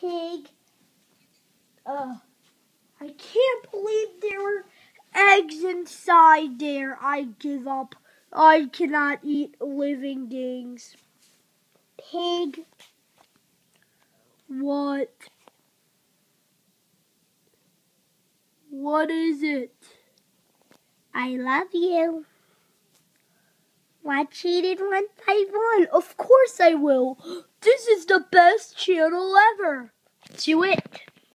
pig. Uh, I can't believe there were eggs inside there. I give up. I cannot eat living things. Pig. What? What is it? I love you. Watch it one by one. Of course I will. This is the best channel ever. Do it.